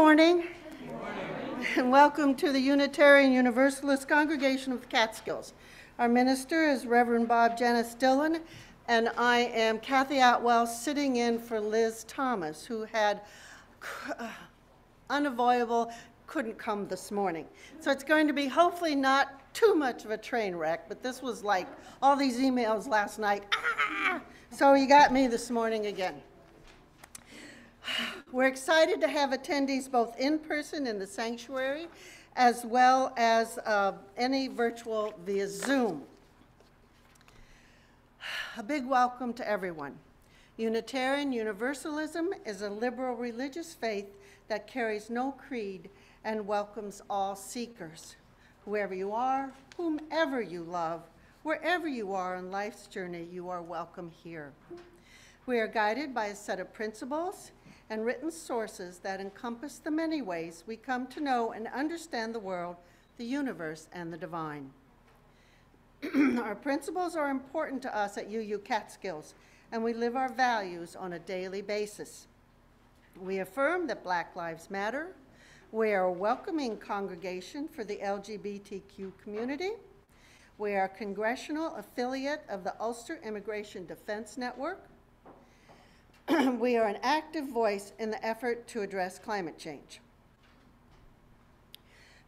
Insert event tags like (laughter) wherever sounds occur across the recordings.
morning. Good morning. And welcome to the Unitarian Universalist Congregation of Catskills. Our minister is Reverend Bob Janis-Dillon, and I am Kathy Atwell, sitting in for Liz Thomas, who had unavoidable, couldn't come this morning. So it's going to be hopefully not too much of a train wreck, but this was like all these emails last night. Ah! So you got me this morning again. We're excited to have attendees both in person in the sanctuary as well as uh, any virtual via Zoom. A big welcome to everyone. Unitarian Universalism is a liberal religious faith that carries no creed and welcomes all seekers. Whoever you are, whomever you love, wherever you are on life's journey, you are welcome here. We are guided by a set of principles and written sources that encompass the many ways we come to know and understand the world, the universe, and the divine. (clears throat) our principles are important to us at UU Catskills, and we live our values on a daily basis. We affirm that Black Lives Matter. We are a welcoming congregation for the LGBTQ community. We are a congressional affiliate of the Ulster Immigration Defense Network. (clears throat) we are an active voice in the effort to address climate change.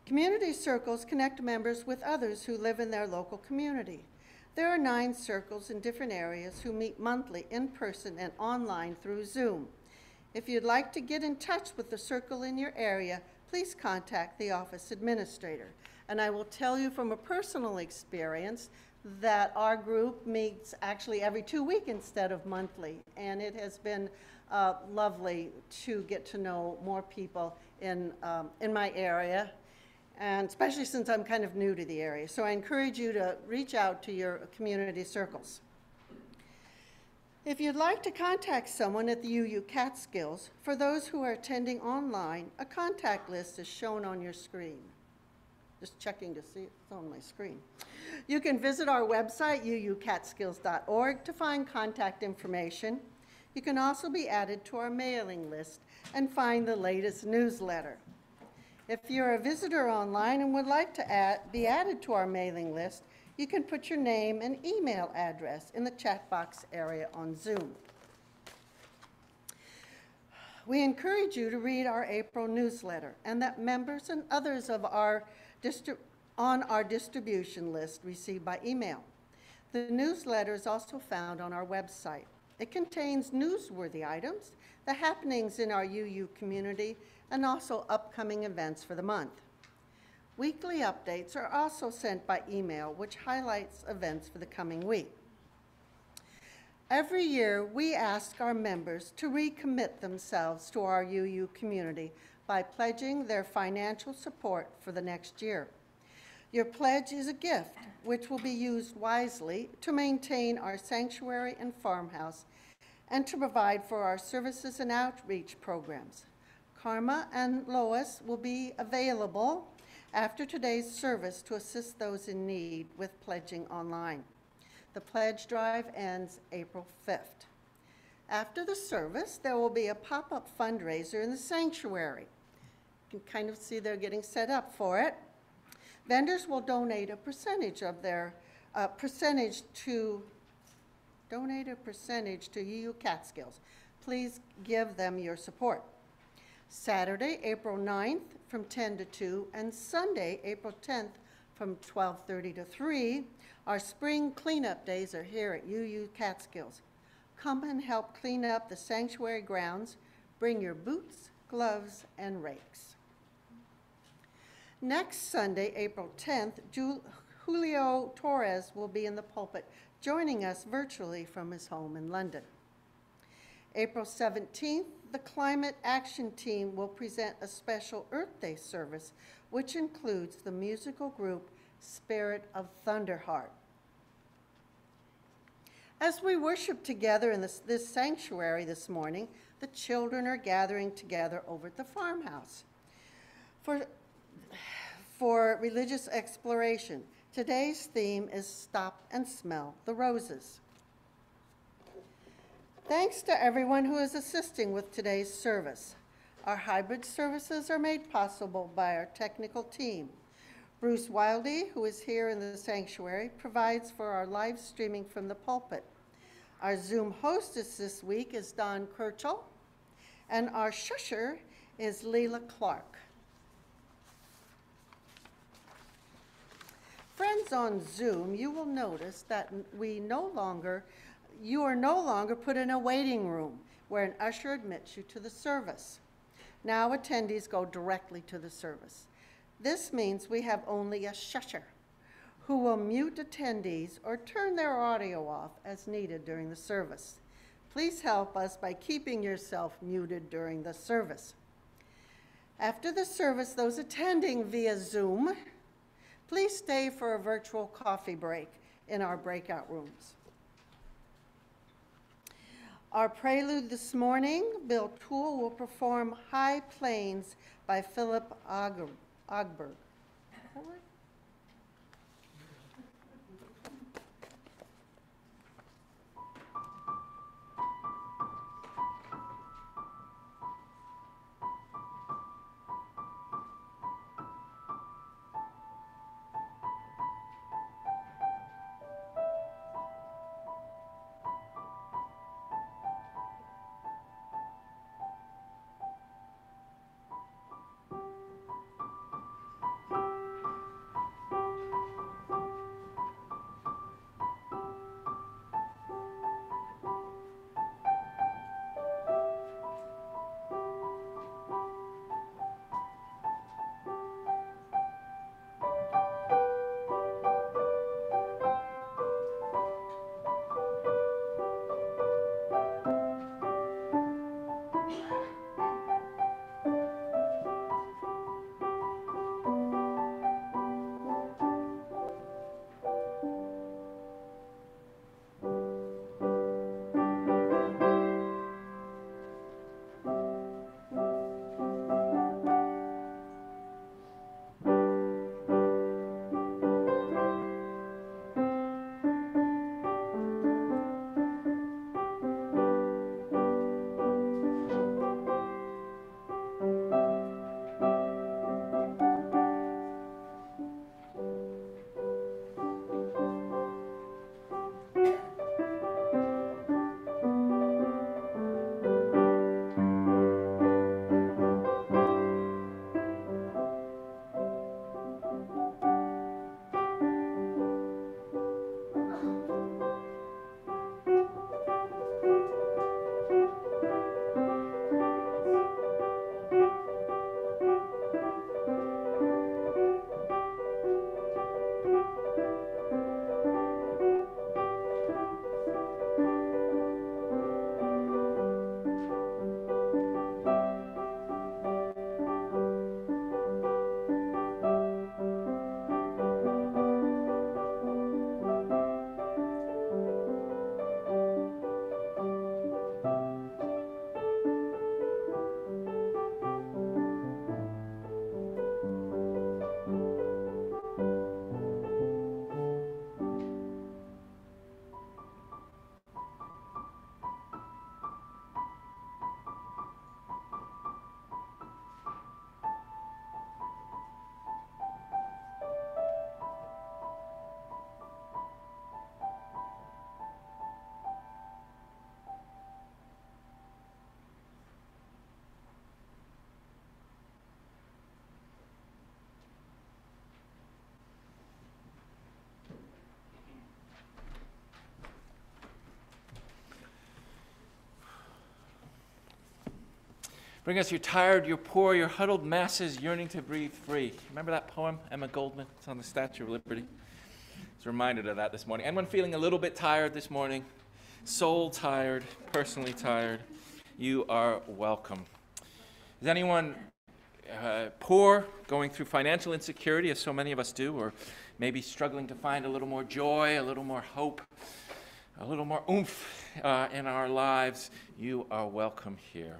Community circles connect members with others who live in their local community. There are nine circles in different areas who meet monthly in person and online through Zoom. If you'd like to get in touch with the circle in your area, please contact the office administrator. And I will tell you from a personal experience that our group meets actually every two weeks instead of monthly. And it has been uh, lovely to get to know more people in, um, in my area, and especially since I'm kind of new to the area. So I encourage you to reach out to your community circles. If you'd like to contact someone at the UU Catskills, for those who are attending online, a contact list is shown on your screen. Just checking to see it's on my screen. You can visit our website, uucatskills.org, to find contact information. You can also be added to our mailing list and find the latest newsletter. If you're a visitor online and would like to add, be added to our mailing list, you can put your name and email address in the chat box area on Zoom. We encourage you to read our April newsletter and that members and others of our on our distribution list received by email. The newsletter is also found on our website. It contains newsworthy items, the happenings in our UU community, and also upcoming events for the month. Weekly updates are also sent by email, which highlights events for the coming week. Every year, we ask our members to recommit themselves to our UU community by pledging their financial support for the next year. Your pledge is a gift which will be used wisely to maintain our sanctuary and farmhouse and to provide for our services and outreach programs. Karma and Lois will be available after today's service to assist those in need with pledging online. The pledge drive ends April 5th. After the service, there will be a pop-up fundraiser in the sanctuary. You can kind of see they're getting set up for it. Vendors will donate a percentage of their uh, percentage to donate a percentage to UU Catskills. Please give them your support. Saturday, April 9th from 10 to 2, and Sunday, April 10th from 12:30 to 3, our spring cleanup days are here at UU Catskills. Come and help clean up the sanctuary grounds. Bring your boots, gloves, and rakes. Next Sunday, April 10th, Julio Torres will be in the pulpit, joining us virtually from his home in London. April 17th, the Climate Action Team will present a special Earth Day service, which includes the musical group Spirit of Thunderheart. As we worship together in this, this sanctuary this morning, the children are gathering together over at the farmhouse for, for religious exploration. Today's theme is Stop and Smell the Roses. Thanks to everyone who is assisting with today's service. Our hybrid services are made possible by our technical team. Bruce Wildy, who is here in the sanctuary, provides for our live streaming from the pulpit. Our Zoom hostess this week is Don Kirchel, and our shusher is Leela Clark. Friends on Zoom, you will notice that we no longer, you are no longer put in a waiting room where an usher admits you to the service. Now attendees go directly to the service. This means we have only a shusher who will mute attendees or turn their audio off as needed during the service. Please help us by keeping yourself muted during the service. After the service, those attending via Zoom, please stay for a virtual coffee break in our breakout rooms. Our prelude this morning, Bill Toole will perform High Plains by Philip Aaberg. Bring us your tired, your poor, your huddled masses yearning to breathe free. Remember that poem, Emma Goldman? It's on the Statue of Liberty. I was reminded of that this morning. Anyone feeling a little bit tired this morning? Soul tired, personally tired? You are welcome. Is anyone uh, poor, going through financial insecurity, as so many of us do, or maybe struggling to find a little more joy, a little more hope, a little more oomph uh, in our lives? You are welcome here.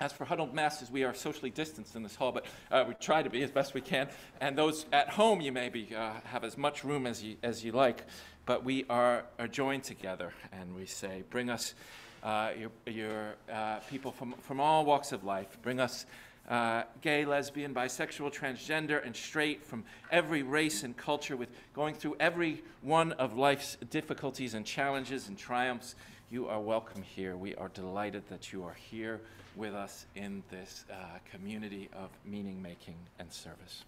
As for huddled masses, we are socially distanced in this hall, but uh, we try to be as best we can. And those at home, you maybe uh, have as much room as you, as you like, but we are, are joined together and we say, Bring us uh, your, your uh, people from, from all walks of life. Bring us uh, gay, lesbian, bisexual, transgender, and straight from every race and culture, with going through every one of life's difficulties and challenges and triumphs. You are welcome here. We are delighted that you are here with us in this uh, community of meaning making and service.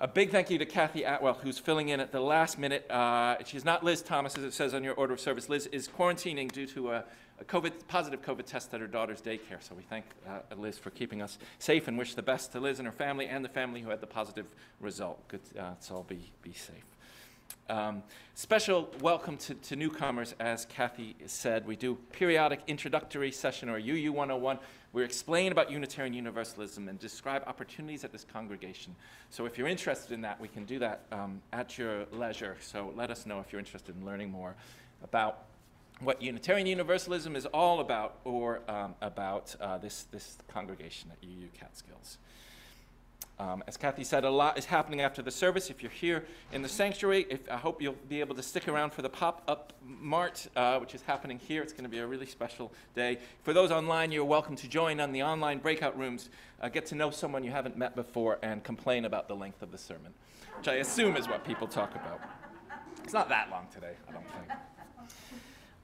A big thank you to Kathy Atwell, who's filling in at the last minute. Uh, she's not Liz Thomas, as it says on your order of service. Liz is quarantining due to a, a COVID, positive COVID test at her daughter's daycare. So we thank uh, Liz for keeping us safe and wish the best to Liz and her family and the family who had the positive result. Good, uh, let's all be, be safe. Um, special welcome to, to, newcomers, as Kathy said. We do periodic introductory session or UU 101. We explain about Unitarian Universalism and describe opportunities at this congregation. So if you're interested in that, we can do that um, at your leisure. So let us know if you're interested in learning more about what Unitarian Universalism is all about or um, about uh, this, this congregation at UU Catskills. Um, as Kathy said, a lot is happening after the service. If you're here in the sanctuary, if, I hope you'll be able to stick around for the pop-up mart, uh, which is happening here. It's going to be a really special day. For those online, you're welcome to join on the online breakout rooms, uh, get to know someone you haven't met before, and complain about the length of the sermon, which I assume is what people talk about. It's not that long today, I don't think.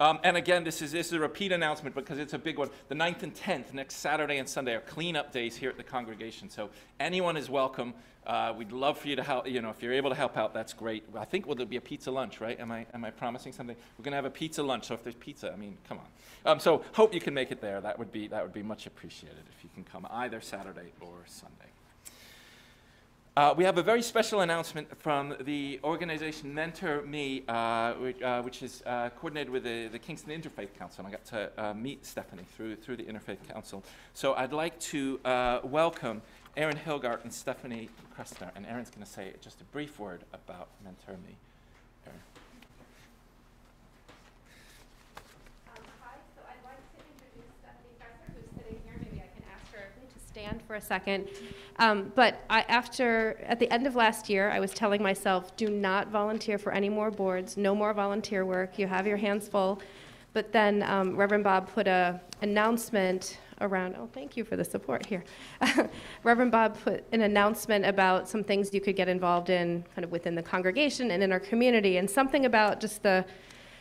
Um, and again, this is, this is a repeat announcement because it's a big one. The 9th and 10th, next Saturday and Sunday, are cleanup days here at the congregation. So anyone is welcome. Uh, we'd love for you to help. You know, if you're able to help out, that's great. I think will there be a pizza lunch, right? Am I am I promising something? We're going to have a pizza lunch. So if there's pizza, I mean, come on. Um, so hope you can make it there. That would be that would be much appreciated if you can come either Saturday or Sunday. Uh, we have a very special announcement from the organization Mentor Me, uh, which, uh, which, is uh, coordinated with the, the, Kingston Interfaith Council. And I got to uh, meet Stephanie through, through the Interfaith Council. So I'd like to uh, welcome Aaron Hilgart and Stephanie Kressner. And Aaron's going to say just a brief word about Mentor Me. Um hi. So I'd like to introduce Stephanie Kressner, who's sitting here. Maybe I can ask her if we need to stand for a second. Um, but I, after, at the end of last year, I was telling myself, do not volunteer for any more boards, no more volunteer work. You have your hands full. But then um, Reverend Bob put an announcement around. Oh, thank you for the support here. (laughs) Reverend Bob put an announcement about some things you could get involved in, kind of within the congregation and in our community, and something about just the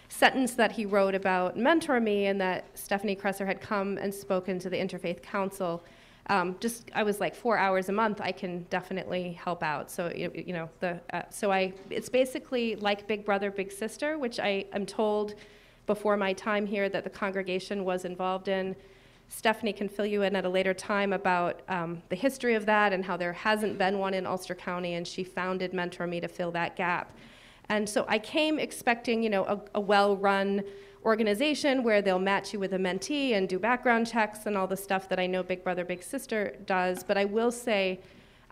sentence that he wrote about mentor me, and that Stephanie Kressner had come and spoken to the Interfaith Council um, just I was like four hours a month. I can definitely help out. So you, you know the uh, so I it's basically like Big Brother Big Sister, which I am told before my time here that the congregation was involved in. Stephanie can fill you in at a later time about um, the history of that and how there hasn't been one in Ulster County, and she founded Mentor Me to fill that gap. And so I came expecting, you know, a, a well-run organization where they'll match you with a mentee and do background checks and all the stuff that I know Big Brother Big Sister does. But I will say,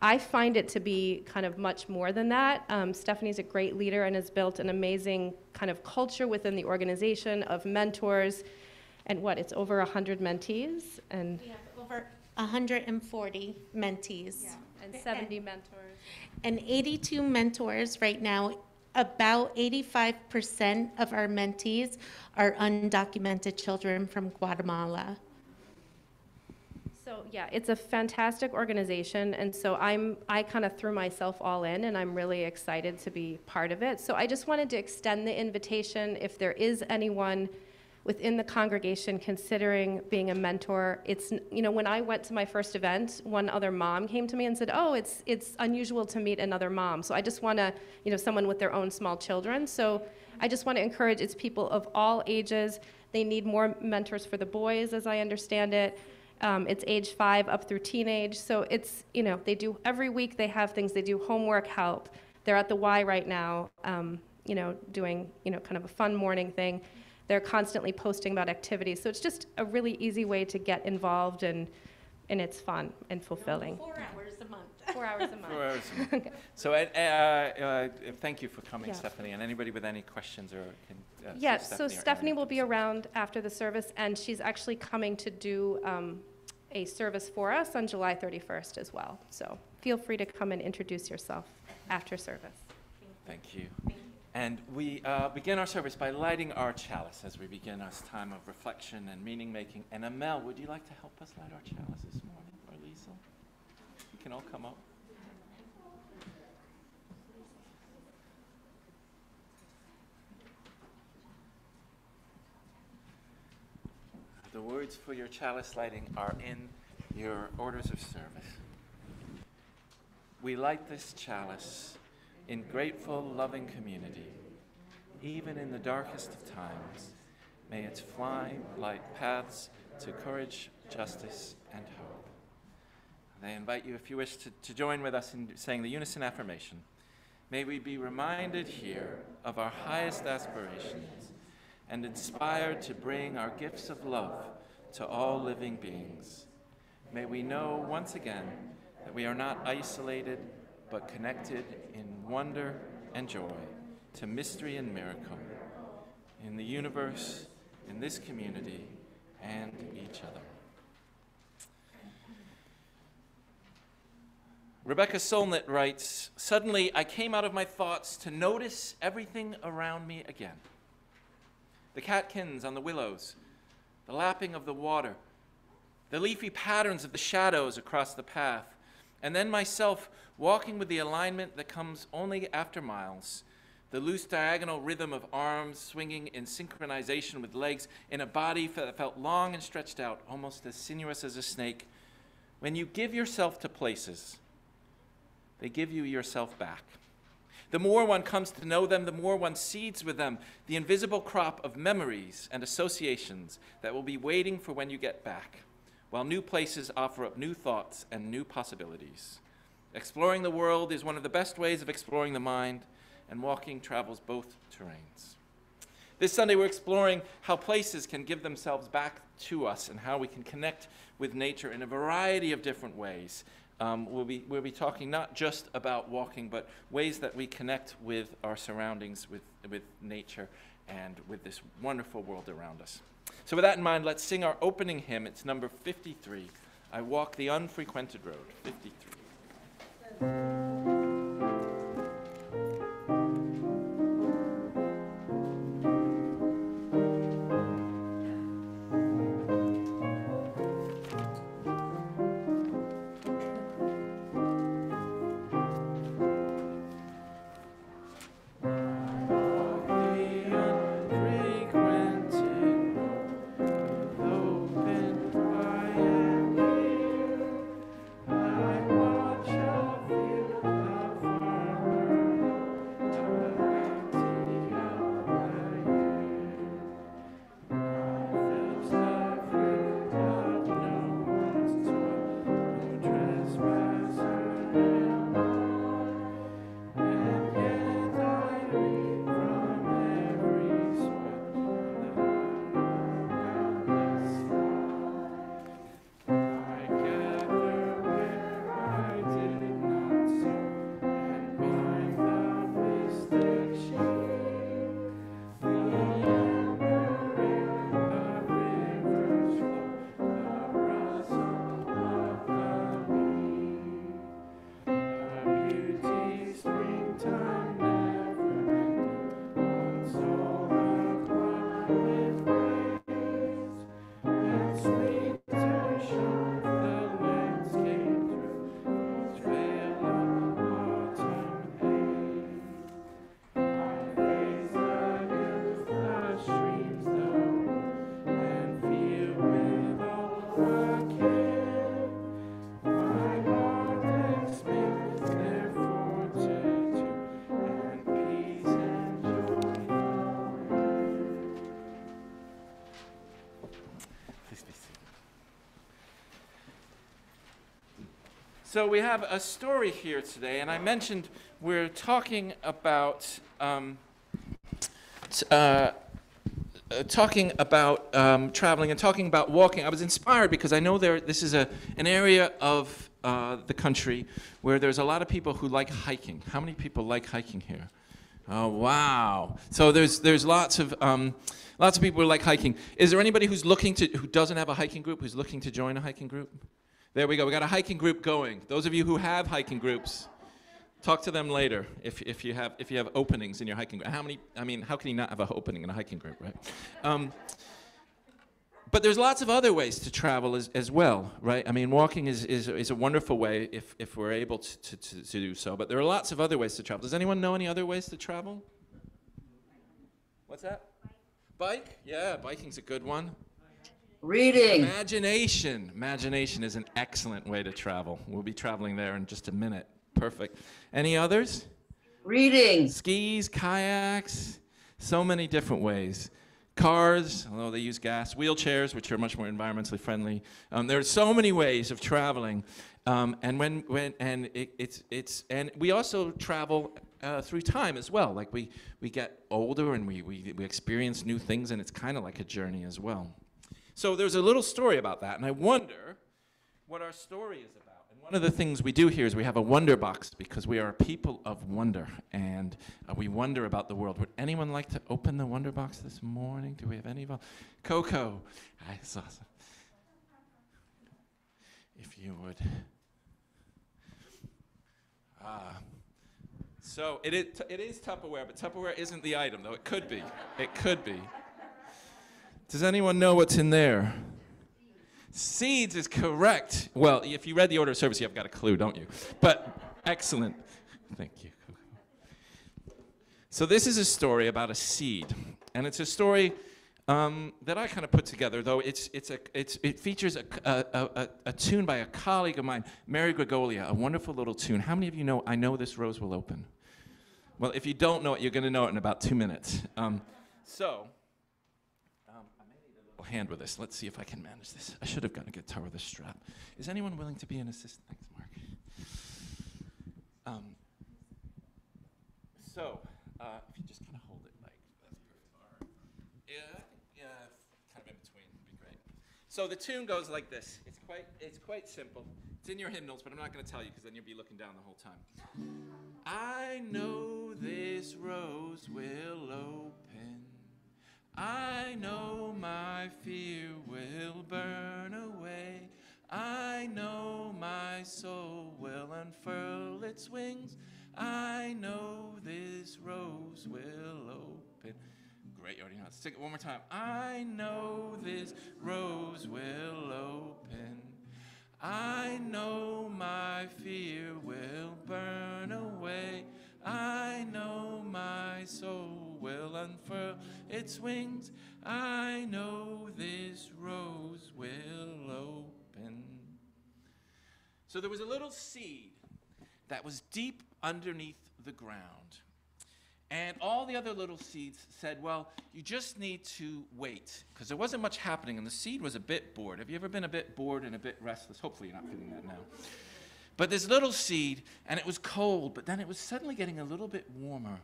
I find it to be kind of much more than that. Um, Stephanie's a great leader and has built an amazing kind of culture within the organization of mentors. And what, it's over 100 mentees? And we have over 140 mentees. Yeah, and 70 mentors. And 82 mentors right now about 85% of our mentees are undocumented children from Guatemala. So yeah, it's a fantastic organization, and so I'm I kind of threw myself all in, and I'm really excited to be part of it. So I just wanted to extend the invitation if there is anyone within the congregation considering being a mentor. It's, you know, when I went to my first event, one other mom came to me and said, oh, it's, it's unusual to meet another mom. So I just want to, you know, someone with their own small children. So I just want to encourage it's people of all ages. They need more mentors for the boys, as I understand it. Um, it's age five up through teenage. So it's, you know, they do every week they have things. They do homework help. They're at the Y right now, um, you know, doing, you know, kind of a fun morning thing. They're constantly posting about activities. So it's just a really easy way to get involved and, and it's fun and fulfilling. Four hours a month. (laughs) Four hours a month. Four hours a month. (laughs) So, uh, uh, uh, thank you for coming, Yeah. Stephanie. And anybody with any questions or can. uh, see Yes, so or Stephanie will be around after the service, and she's actually coming to do um, a service for us on July 31st as well. So feel free to come and introduce yourself after service. Thank you. And we uh, begin our service by lighting our chalice as we begin our time of reflection and meaning making. And Amel, would you like to help us light our chalice this morning, or Lisa? You can all come up. The words for your chalice lighting are in your orders of service. We light this chalice in grateful, loving community. Even in the darkest of times, may its flame light paths to courage, justice, and hope. And I invite you, if you wish, to, to join with us in saying the unison affirmation. May we be reminded here of our highest aspirations and inspired to bring our gifts of love to all living beings. May we know once again that we are not isolated, but connected in wonder and joy to mystery and miracle in the universe, in this community, and each other. Rebecca Solnit writes Suddenly I came out of my thoughts to notice everything around me again the catkins on the willows, the lapping of the water, the leafy patterns of the shadows across the path, and then myself walking with the alignment that comes only after miles, the loose diagonal rhythm of arms swinging in synchronization with legs in a body that felt long and stretched out, almost as sinuous as a snake. When you give yourself to places, they give you yourself back. The more one comes to know them, the more one seeds with them the invisible crop of memories and associations that will be waiting for when you get back, while new places offer up new thoughts and new possibilities. Exploring the world is one of the best ways of exploring the mind, and walking travels both terrains. This Sunday, we're exploring how places can give themselves back to us and how we can connect with nature in a variety of different ways um, we'll, be, we'll be talking not just about walking, but ways that we connect with our surroundings, with, with nature, and with this wonderful world around us. So, with that in mind, let's sing our opening hymn. It's number 53 I Walk the Unfrequented Road. 53. うん。So we have a story here today, and I mentioned we're talking about um, uh, uh, talking about um, traveling and talking about walking. I was inspired because I know there this is a an area of uh, the country where there's a lot of people who like hiking. How many people like hiking here? Oh wow! So there's there's lots of um, lots of people who like hiking. Is there anybody who's looking to who doesn't have a hiking group who's looking to join a hiking group? There we go. We got a hiking group going. Those of you who have hiking groups, Talk to them later if, if, you have, if you have openings in your hiking group. How many, I mean, how can you not have an opening in a hiking group, right? Um, but there's lots of other ways to travel as, as well, right? I mean, walking is, is, is a wonderful way if, if we're able to, to, to, to do so. But there are lots of other ways to travel. Does anyone know any other ways to travel? What's that? Bike? Yeah, biking's a good one. Reading. Imagination. Imagination is an excellent way to travel. We'll be traveling there in just a minute. Perfect. Any others? Reading. Skis, kayaks, so many different ways. Cars, although they use gas, wheelchairs, which are much more environmentally friendly. Um, there are so many ways of traveling, um, and when, when and it, it's it's and we also travel uh, through time as well. Like we we get older and we we, we experience new things, and it's kind of like a journey as well. So there's a little story about that, and I wonder what our story is about. And one of the things we do here is we have a wonder box because we are a people of wonder, and uh, we wonder about the world. Would anyone like to open the wonder box this morning? Do we have any? Coco, that's awesome. If you would. Ah. So it is, it is Tupperware, but Tupperware isn't the item, though. It could be. It could be. Does anyone know what's in there? Seeds is correct. Well, if you read the order of service, you've got a clue, don't you? But excellent. Thank you. So, this is a story about a seed. And it's a story um, that I kind of put together, though it's, it's a, it's, it features a, a, a, a tune by a colleague of mine, Mary Grigolia, a wonderful little tune. How many of you know I Know This Rose Will Open? Well, if you don't know it, you're going to know it in about two minutes. Um, so, um, I may need a little hand with this. Let's see if I can manage this. I should have gotten a guitar with a strap. Is anyone willing to be an assistant? Thanks, Mark. Um, so, uh, if you just kind of hold it like that's perfect. Yeah, yeah, kind of in between would be great. So the tune goes like this. It's quite, it's quite simple. It's in your hymnals, but I'm not going to tell you because then you'll be looking down the whole time. I know this rose will open. I know my fear will burn away. I know my soul will unfurl its wings. I know this rose will open. Great, you already know. Let's take it one more time. I know this rose will open. I know my fear will burn away. I know my soul will unfurl its wings. I know this rose will open. So there was a little seed that was deep underneath the ground. And all the other little seeds said, Well, you just need to wait. Because there wasn't much happening, and the seed was a bit bored. Have you ever been a bit bored and a bit restless? Hopefully, you're not feeling that now. But this little seed, and it was cold, but then it was suddenly getting a little bit warmer.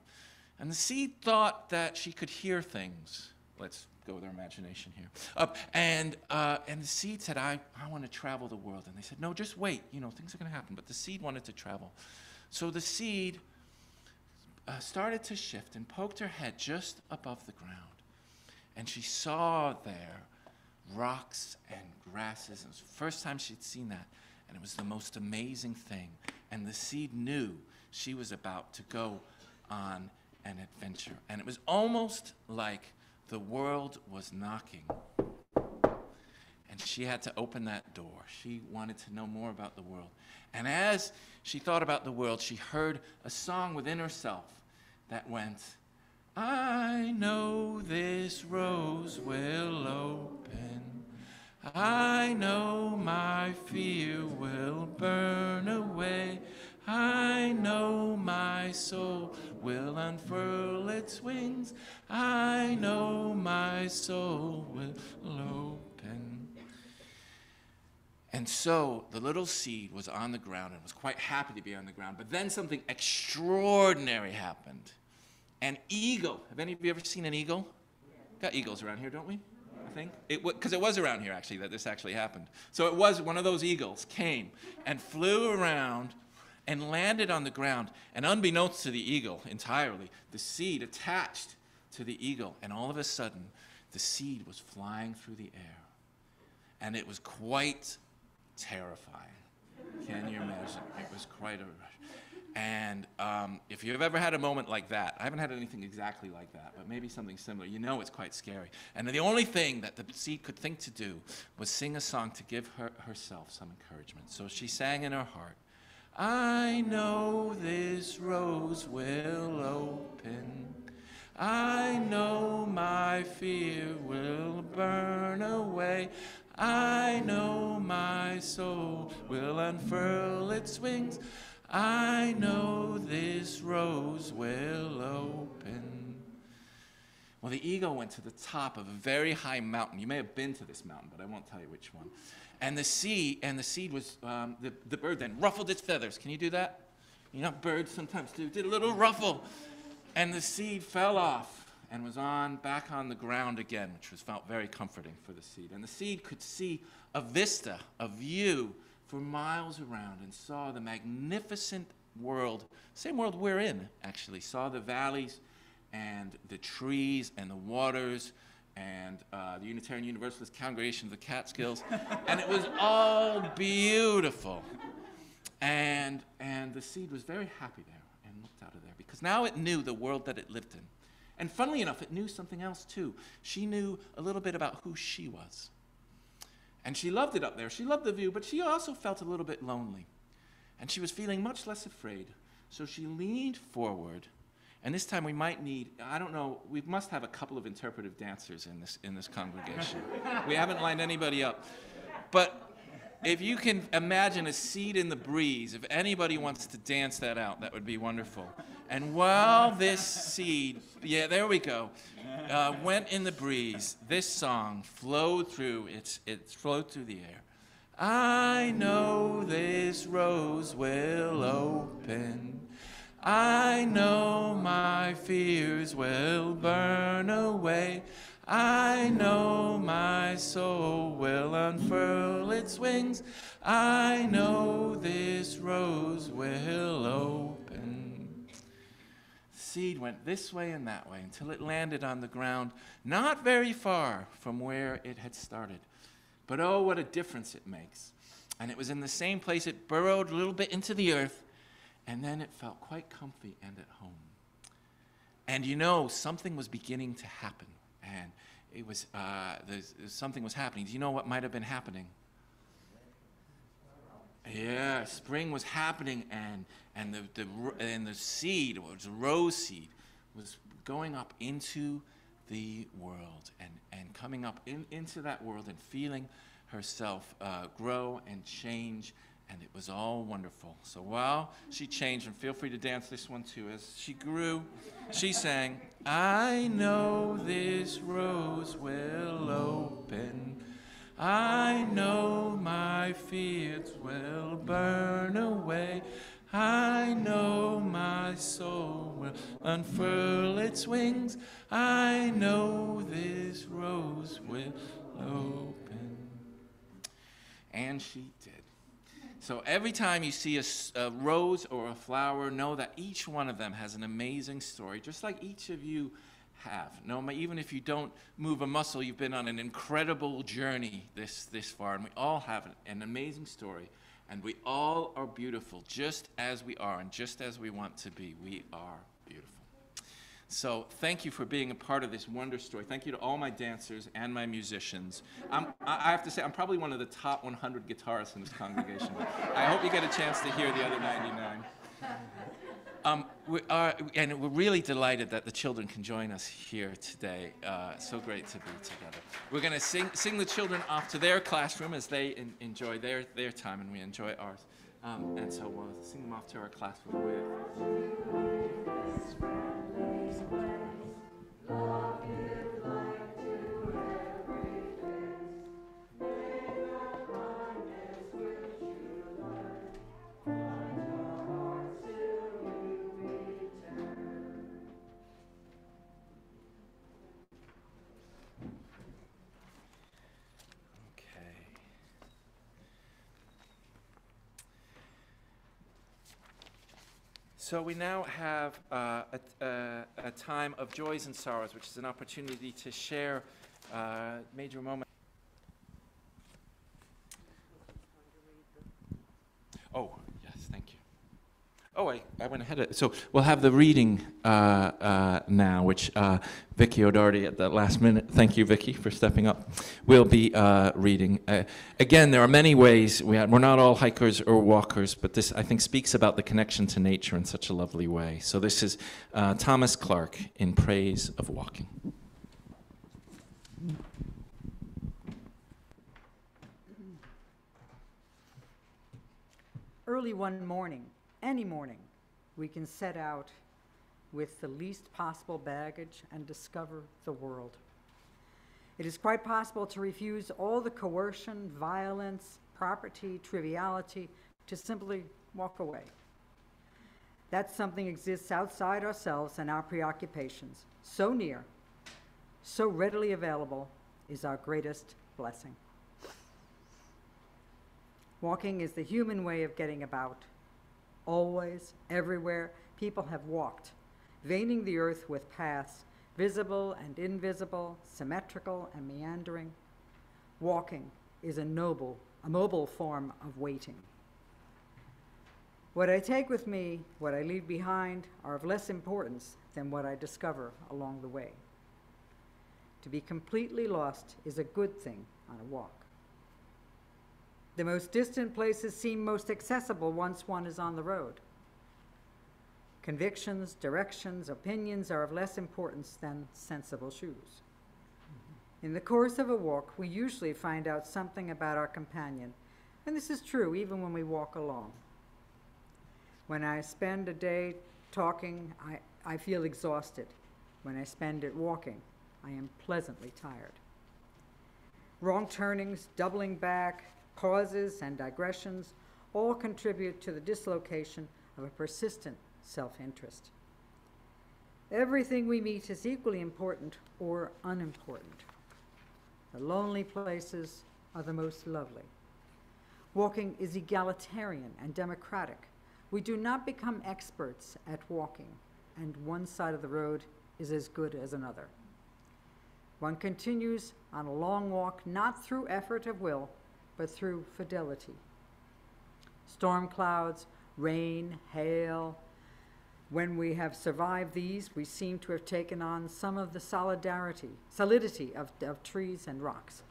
And the seed thought that she could hear things. Let's go with our imagination here. Uh, and, uh, and the seed said, I, I want to travel the world. And they said, No, just wait. You know, things are going to happen. But the seed wanted to travel. So the seed uh, started to shift and poked her head just above the ground. And she saw there rocks and grasses. It was the first time she'd seen that. And it was the most amazing thing. And the seed knew she was about to go on an adventure. And it was almost like the world was knocking. And she had to open that door. She wanted to know more about the world. And as she thought about the world, she heard a song within herself that went, I know this rose will open. I know my fear will burn away. I know my soul will unfurl its wings. I know my soul will open. And so the little seed was on the ground and was quite happy to be on the ground. But then something extraordinary happened. An eagle. Have any of you ever seen an eagle? Got eagles around here, don't we? I think. It Because it, it was around here, actually, that this actually happened. So it was one of those eagles came and flew around and landed on the ground. And unbeknownst to the eagle entirely, the seed attached to the eagle. And all of a sudden, the seed was flying through the air. And it was quite terrifying. Can you imagine? It was quite a rush. And um, if you've ever had a moment like that, I haven't had anything exactly like that, but maybe something similar, you know it's quite scary. And the only thing that the seed could think to do was sing a song to give her, herself some encouragement. So she sang in her heart, I know this rose will open. I know my fear will burn away. I know my soul will unfurl its wings. I know this rose will open. Well, the eagle went to the top of a very high mountain. You may have been to this mountain, but I won't tell you which one. And the seed, and the seed was, um, the, the bird then ruffled its feathers. Can you do that? You know, birds sometimes do. Did a little ruffle. And the seed fell off and was on back on the ground again, which was felt very comforting for the seed. And the seed could see a vista, a view for miles around, and saw the magnificent world, same world we're in, actually. Saw the valleys and the trees and the waters and uh, the Unitarian Universalist Congregation of the Catskills, (laughs) and it was all beautiful. And, and the seed was very happy there and looked out of there because now it knew the world that it lived in. And funnily enough, it knew something else too. She knew a little bit about who she was. And she loved it up there. She loved the view, but she also felt a little bit lonely. And she was feeling much less afraid. So she leaned forward. And this time we might need, I don't know, we must have a couple of interpretive dancers in this, in this congregation. we haven't lined anybody up. But if you can imagine a seed in the breeze, if anybody wants to dance that out, that would be wonderful. And while this seed, yeah, there we go, uh, went in the breeze, this song flowed through, it's, it flowed through the air. I know this rose will open. I know my fears will burn away. I know my soul will unfurl its wings. I know this rose will open. The seed went this way and that way until it landed on the ground, not very far from where it had started. But oh, what a difference it makes. And it was in the same place it burrowed a little bit into the earth, and then it felt quite comfy and at home. And you know, something was beginning to happen and it was uh, something was happening. Do you know what might have been happening? Yeah, spring was happening, and and the, the and the seed, was rose seed, was going up into the world and and coming up in, into that world and feeling herself uh, grow and change and it was all wonderful. So while she changed, and feel free to dance this one too, as she grew, she sang, I know this rose will open. I know my fears will burn away. I know my soul will unfurl its wings. I know this rose will open. And she did. So every time you see a, a, rose or a flower, know that each one of them has an amazing story, just like each of you have. No, even if you don't move a muscle, you've been on an incredible journey this, this far, and we all have an amazing story, and we all are beautiful, just as we are, and just as we want to be. We are. So thank you for being a part of this wonder story. Thank you to all my dancers and my musicians. I'm, I have to say, I'm probably one of the top 100 guitarists in this congregation. I hope you get a chance to hear the other 99. Um, we are, and we're really delighted that the children can join us here today. Uh, so great to be together. We're going to sing, sing the children off to their classroom as they in, enjoy their, their time and we enjoy ours. Um, and so we'll sing them off to our classroom with. Love So we now have uh, a, a, a, time of joys and sorrows, which is an opportunity to share uh, major moments. Oh, yes, thank you. Oh, I, I went ahead. Of, so we'll have the reading uh, uh, now, which uh, Vicky O'Doherty at the last minute. Thank you, Vicky, for stepping up. We'll be uh, reading. Uh, again, there are many ways. We are not all hikers or walkers, but this I think speaks about the connection to nature in such a lovely way. So this is uh, Thomas Clark in praise of walking. early one morning, any morning, we can set out with the least possible baggage and discover the world. It is quite possible to refuse all the coercion, violence, property, triviality, to simply walk away. That something exists outside ourselves and our preoccupations, so near, so readily available, is our greatest blessing. Walking is the human way of getting about. Always, everywhere, people have walked, veining the earth with paths, visible and invisible, symmetrical and meandering. Walking is a noble, a mobile form of waiting. What I take with me, what I leave behind, are of less importance than what I discover along the way. To be completely lost is a good thing on a walk. The most distant places seem most accessible once one is on the road. Convictions, directions, opinions are of less importance than sensible shoes. In the course of a walk, we usually find out something about our companion, and this is true even when we walk alone. When I spend a day talking, I, I feel exhausted. When I spend it walking, I am pleasantly tired. Wrong turnings, doubling back, Pauses and digressions all contribute to the dislocation of a persistent self interest. Everything we meet is equally important or unimportant. The lonely places are the most lovely. Walking is egalitarian and democratic. We do not become experts at walking, and one side of the road is as good as another. One continues on a long walk not through effort of will, but through fidelity. Storm clouds, rain, hail, when we have survived these, we seem to have taken on some of the solidarity, solidity of, of trees and rocks.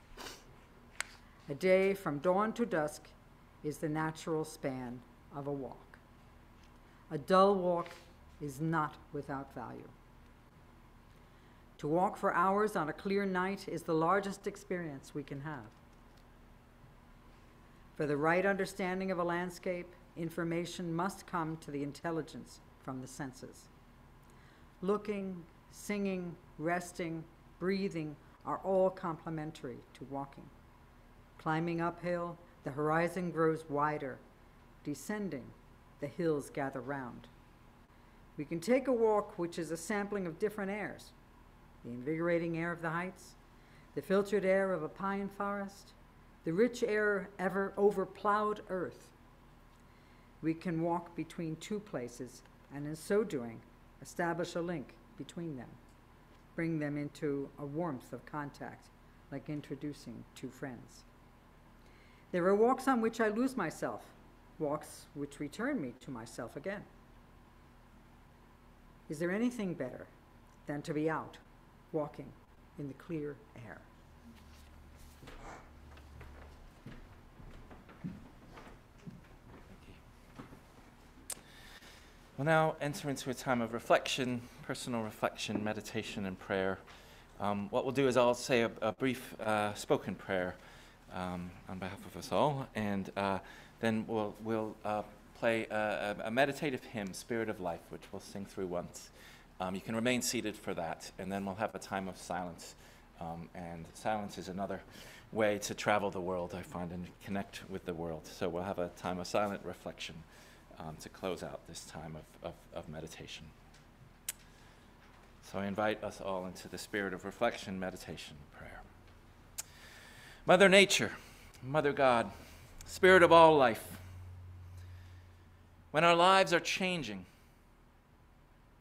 A day from dawn to dusk is the natural span of a walk. A dull walk is not without value. To walk for hours on a clear night is the largest experience we can have. For the right understanding of a landscape, information must come to the intelligence from the senses. Looking, singing, resting, breathing are all complementary to walking. Climbing uphill, the horizon grows wider. Descending, the hills gather round. We can take a walk which is a sampling of different airs the invigorating air of the heights, the filtered air of a pine forest, the rich air ever over plowed earth. We can walk between two places, and in so doing, establish a link between them, bring them into a warmth of contact, like introducing two friends. There are walks on which I lose myself, walks which return me to myself again. Is there anything better than to be out, walking in the clear air? We'll now enter into a time of reflection, personal reflection, meditation, and prayer. Um, what we'll do is I'll say a, a brief uh, spoken prayer um, on behalf of us all, and uh, then we'll, we'll uh, play a, a, meditative hymn, Spirit of Life, which we'll sing through once. Um, you can remain seated for that, and then we'll have a time of silence. Um, and silence is another way to travel the world, I find, and connect with the world. So we'll have a time of silent reflection um, to close out this time of, of, of meditation. So I invite us all into the spirit of reflection, meditation, prayer. Mother Nature, Mother God, Spirit of all life, when our lives are changing,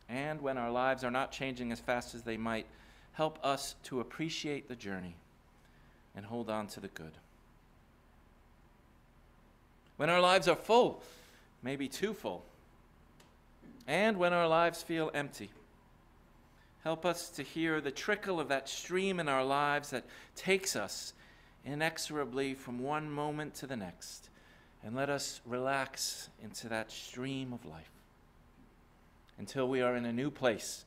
and when our lives are not changing as fast as they might, help us to appreciate the journey and hold on to the good. When our lives are full, maybe too full. And when our lives feel empty, help us to hear the trickle of that stream in our lives that takes us inexorably from one moment to the next, and let us relax into that stream of life until we are in a new place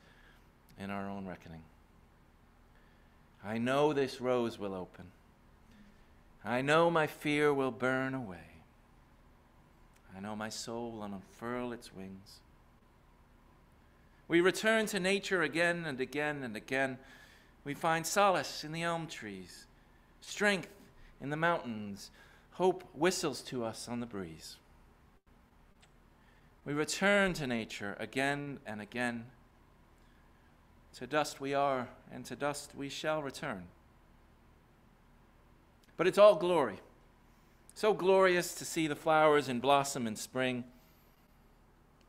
in our own reckoning. I know this rose will open. I know my fear will burn away. I know my soul will unfurl its wings. We return to nature again and again and again. We find solace in the elm trees, strength in the mountains, hope whistles to us on the breeze. We return to nature again and again. To dust we are, and to dust we shall return. But it's all glory. So glorious to see the flowers in blossom in spring,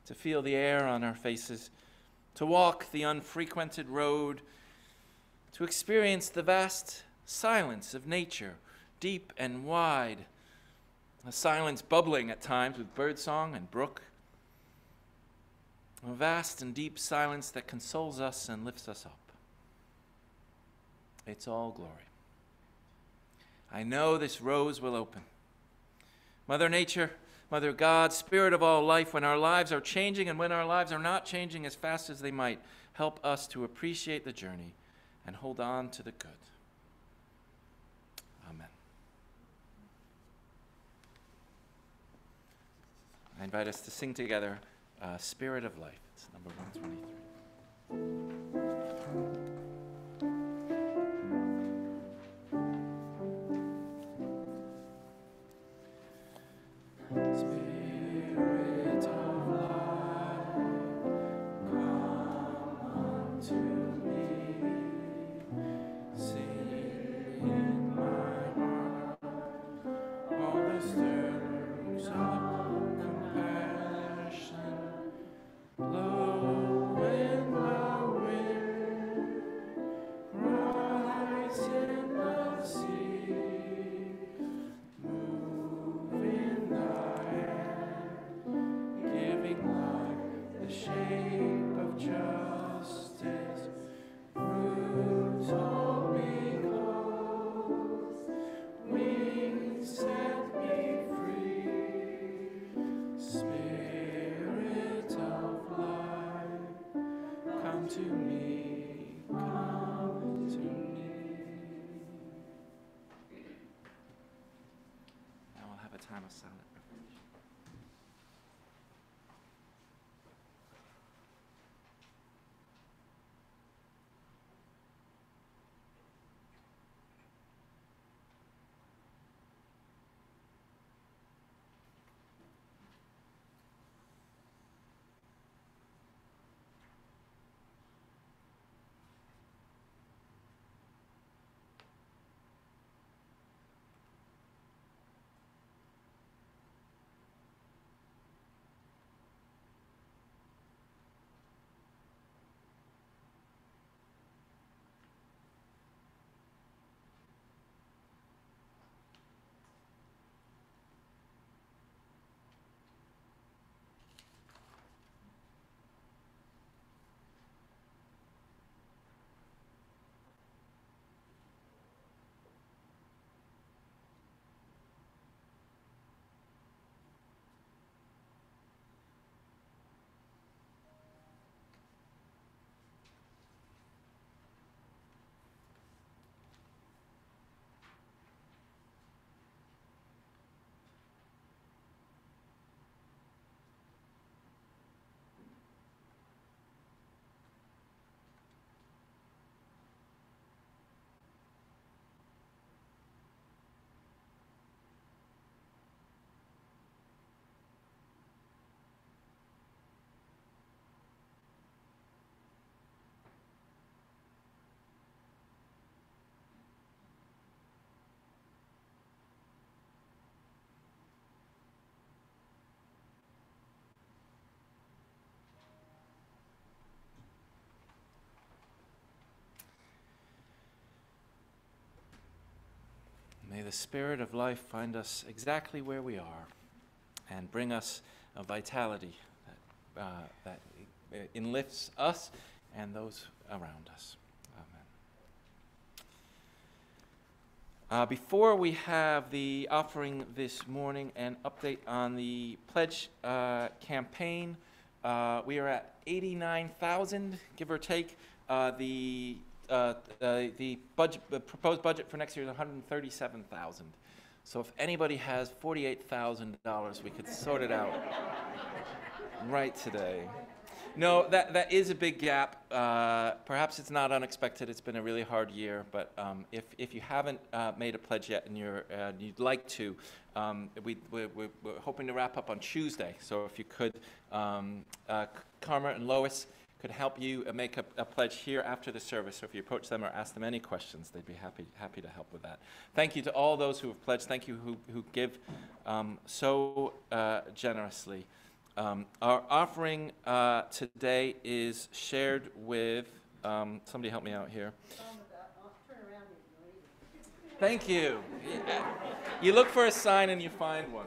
to feel the air on our faces, to walk the unfrequented road, to experience the vast silence of nature, deep and wide, a silence bubbling at times with birdsong and brook, a vast and deep silence that consoles us and lifts us up. It's all glory. I know this rose will open. Mother Nature, Mother God, Spirit of all life, when our lives are changing and when our lives are not changing as fast as they might, help us to appreciate the journey and hold on to the good. Amen. I invite us to sing together uh, Spirit of Life. It's number 123. Time of silent reflection. May the Spirit of life find us exactly where we are and bring us a vitality that, uh, that enlifts us and those around us. Amen. Uh, before we have the offering this morning and update on the pledge uh, campaign, uh, we are at 89,000, give or take. Uh, the uh, uh, the budget, the proposed budget for next year is 137,000. So if anybody has $48,000, we could sort it out right today. No, that, that is a big gap. Uh, perhaps it's not unexpected. It's been a really hard year, but um, if, if you haven't uh, made a pledge yet and you're, uh, you'd like to, um, we, we're, we're we're hoping to wrap up on Tuesday. So if you could, um, uh, Karma and Lois could help you make a, a pledge here after the service. So if you approach them or ask them any questions, they'd be happy, happy to help with that. Thank you to all those who have pledged. Thank you who, who give um, so uh, generously. Um, our offering uh, today is shared with, um, somebody help me out here. Thank you. (laughs) You look for a sign and you find one.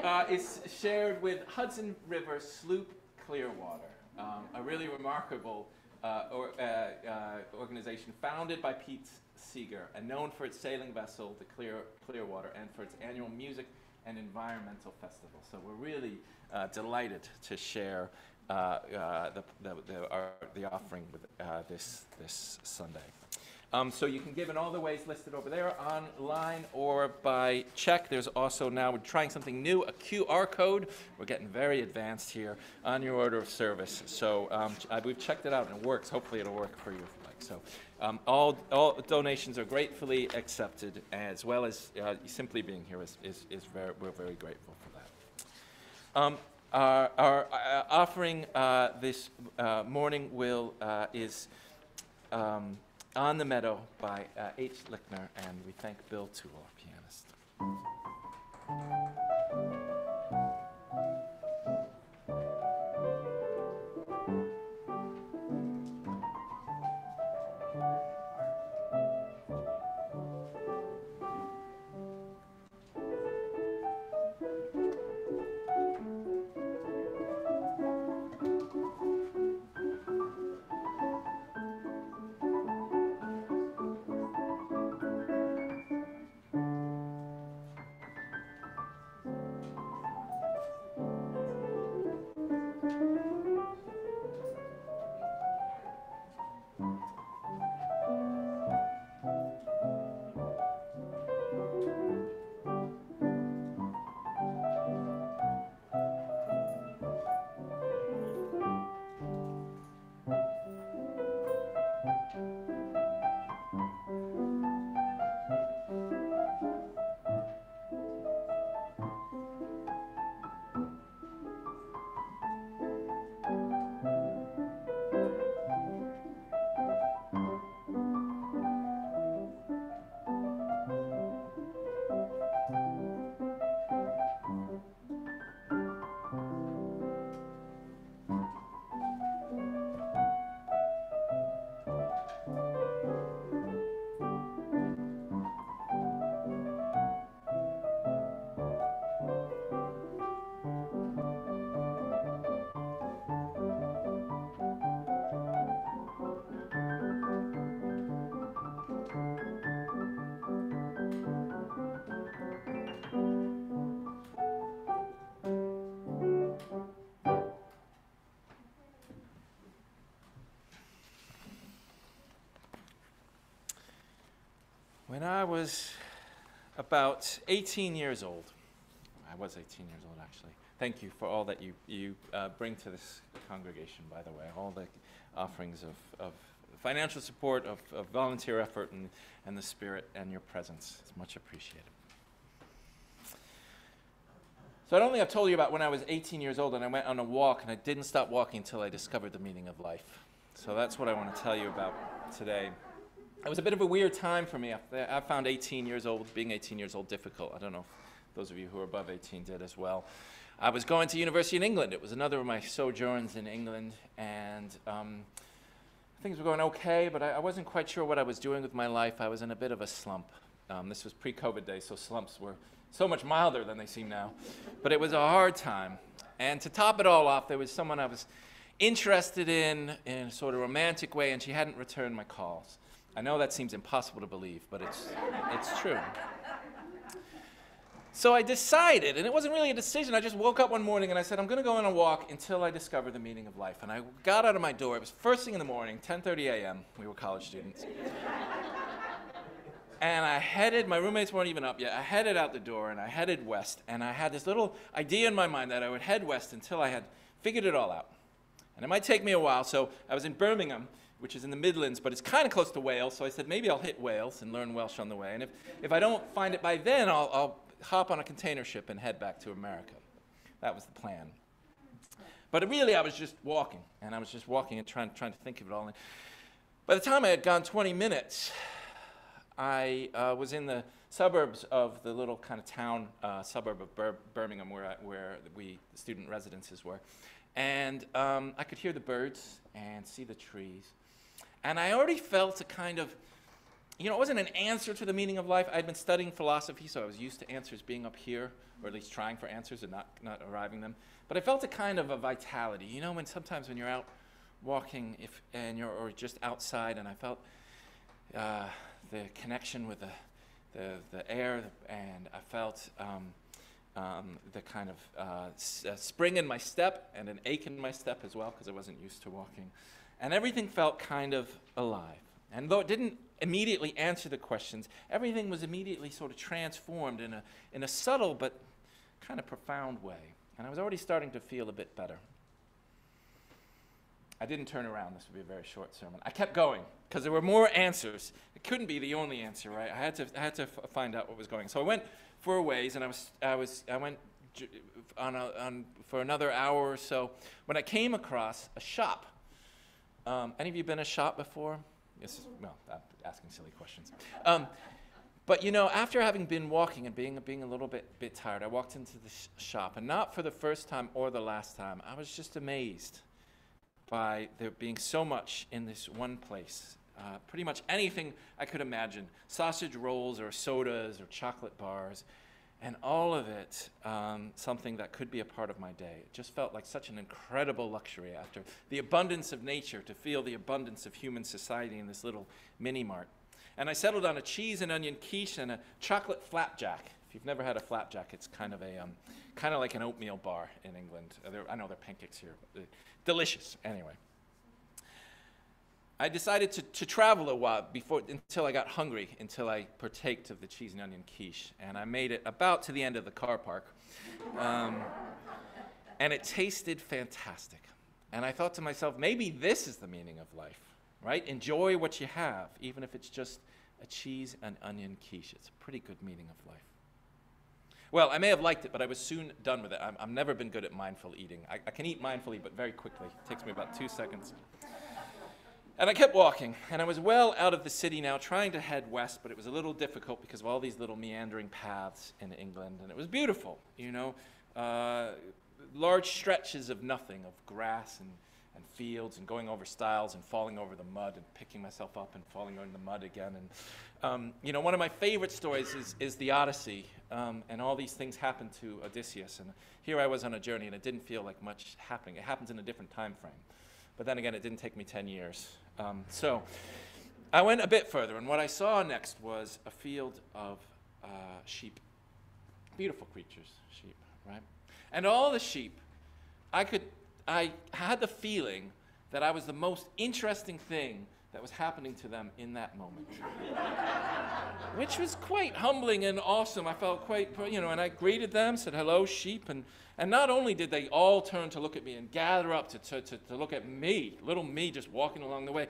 Uh, it's shared with Hudson River Sloop Clearwater, um, a really remarkable uh, or, uh, uh, organization founded by Pete Seeger and known for its sailing vessel, the Clear, Clearwater, and for its annual music and environmental festival. So we're really uh, delighted to share the, the, the, our, the offering with this, this Sunday. Um, so you can give in all the ways listed over there, online or by check. There's also now, we're trying something new, a QR code. We're getting very advanced here on your order of service. So um, we've checked it out and it works. Hopefully it'll work for you if you like. So um, all, all donations are gratefully accepted, as well as uh, simply being here is, is, is very, we're very grateful for that. Um, our, our uh, offering uh, this uh, morning will uh, is um, on the Meadow by uh, H. Lichner, and we thank Bill Toole, our pianist. I was about 18 years old, I was 18 years old actually. Thank you for all that you, you uh, bring to this congregation, by the way, all the offerings of, of financial support, of, of volunteer effort, and, and the spirit and your presence. It's much appreciated. So I don't think I've told you about when I was 18 years old and I went on a walk and I didn't stop walking until I discovered the meaning of life. So that's what I want to tell you about today. It was a bit of a weird time for me. I I found 18 years old, being 18 years old, difficult. I don't know if those of you who are above 18 did as well. I was going to university in England. It was another of my sojourns in England, and um, things were going okay, but I, I wasn't quite sure what I was doing with my life. I was in a bit of a slump. Um, this was pre-COVID days, so slumps were so much milder than they seem now. But it was a hard time. And to top it all off, there was someone I was interested in in a sort of romantic way, and she hadn't returned my calls. I know that seems impossible to believe, but it's, it's true. So I decided, and it wasn't really a decision. I just woke up one morning and I said, I'm going to go on a walk until I discover the meaning of life. And I got out of my door. It was first thing in the morning, 10:30 a.m. We were college students. and I headed. My roommates weren't even up yet. I headed out the door and I headed west. And I had this little idea in my mind that I would head west until I had figured it all out. And it might take me a while. So I was in Birmingham, which is in the Midlands, but it's kind of close to Wales. So I said maybe I'll hit Wales and learn Welsh on the way. And if, if I don't find it by then, I'll, I'll hop on a container ship and head back to America. That was the plan. But really, I was just walking, and I was just walking and trying, trying to think of it all. And by the time I had gone 20 minutes, I uh, was in the suburbs of the little kind of town uh, suburb of Bir- Birmingham where, I, where we, the student residences were. And um, I could hear the birds and see the trees. And I already felt a kind of you know, it wasn't an answer to the meaning of life. I'd been studying philosophy, so I was used to answers being up here, or at least trying for answers and not, not arriving them. But I felt a kind of a vitality. You know, when sometimes when you're out walking if, and you're or just outside, and I felt uh, the connection with the, the, the air, and I felt um, um, the kind of uh, spring in my step and an ache in my step as well, because I wasn't used to walking. And everything felt kind of alive. And though it didn't immediately answer the questions, everything was immediately sort of transformed in a, in a subtle but kind of profound way. And I was already starting to feel a bit better. I didn't turn around. This would be a very short sermon. I kept going because there were more answers. It couldn't be the only answer, right? I had to, I had to find out what was going. So I went for a ways, and I was, I was, I went on, a, on for another hour or so. When I came across a shop. Um, any of you been a shop before? Yes. Well, I'm asking silly questions. Um, but you know, after having been walking and being being a little bit bit tired, I walked into the sh- shop, and not for the first time or the last time. I was just amazed by there being so much in this one place. Uh, pretty much anything I could imagine sausage rolls, or sodas, or chocolate bars, and all of it um, something that could be a part of my day. It just felt like such an incredible luxury after the abundance of nature to feel the abundance of human society in this little mini mart. And I settled on a cheese and onion quiche and a chocolate flapjack. If you've never had a flapjack, it's kind of a um, kind of like an oatmeal bar in England. Uh, I know they're pancakes here, but delicious anyway. I decided to, to travel a while before until I got hungry, until I partaked of the cheese and onion quiche, and I made it about to the end of the car park, um, and it tasted fantastic. And I thought to myself, maybe this is the meaning of life, right? Enjoy what you have, even if it's just a cheese and onion quiche. It's a pretty good meaning of life. Well, I may have liked it, but I was soon done with it. I'm, I've never been good at mindful eating. I, I can eat mindfully, but very quickly. It takes me about two seconds. And I kept walking, and I was well out of the city now, trying to head west, but it was a little difficult because of all these little meandering paths in England, and it was beautiful, you know, uh, large stretches of nothing, of grass and, and fields, and going over stiles and falling over the mud and picking myself up and falling over the mud again. And, um, you know, one of my favorite stories is, is the Odyssey, um, and all these things happened to Odysseus, and here I was on a journey, and it didn't feel like much happening. It happens in a different time frame. But then again, it didn't take me 10 years. Um, so I went a bit further, and what I saw next was a field of uh, sheep. Beautiful creatures, sheep, right? And all the sheep, I could, I had the feeling that I was the most interesting thing that was happening to them in that moment. (laughs) Which was quite humbling and awesome. I felt quite, you know, and I greeted them, said hello, sheep, and, and not only did they all turn to look at me and gather up to, to, to, to look at me, little me just walking along the way,